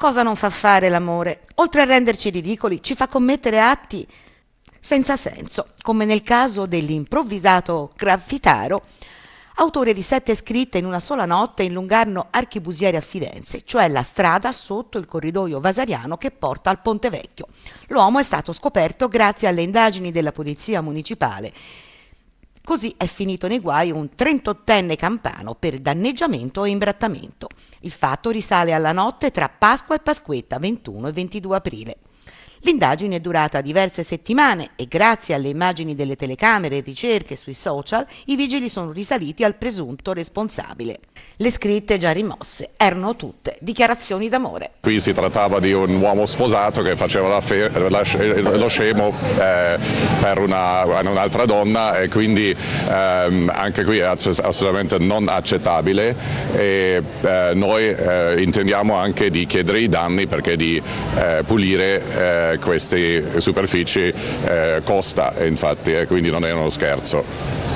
Cosa non fa fare l'amore? Oltre a renderci ridicoli, ci fa commettere atti senza senso, come nel caso dell'improvvisato graffitaro, autore di sette scritte in una sola notte in Lungarno Archibusiere a Firenze, cioè la strada sotto il corridoio vasariano che porta al Ponte Vecchio. L'uomo è stato scoperto grazie alle indagini della Polizia Municipale Così è finito nei guai un 38enne campano per danneggiamento e imbrattamento. Il fatto risale alla notte tra Pasqua e Pasquetta, 21 e 22 aprile. L'indagine è durata diverse settimane e grazie alle immagini delle telecamere e ricerche sui social i vigili sono risaliti al presunto responsabile. Le scritte già rimosse erano tutte dichiarazioni d'amore. Qui si trattava di un uomo sposato che faceva lo scemo eh, per un'altra donna e quindi ehm, anche qui è assolutamente non accettabile e eh, noi eh, intendiamo anche di chiedere i danni perché di eh, pulire eh, queste superfici eh, costa infatti e quindi non è uno scherzo.